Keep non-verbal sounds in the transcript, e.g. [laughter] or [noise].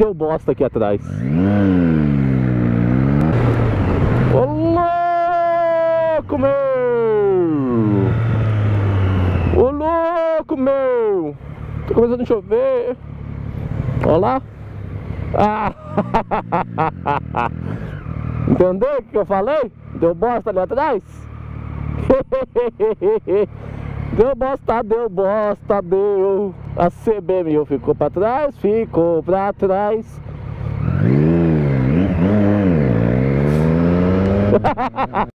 deu bosta aqui atrás. Ô louco, meu! Ô louco, meu! Tô começando a chover. Olha lá. Ah! [laughs] Entendeu o que eu falei? Deu bosta ali atrás? [laughs] Deu bosta, deu bosta, deu. A CB meu ficou pra trás, ficou pra trás. [laughs]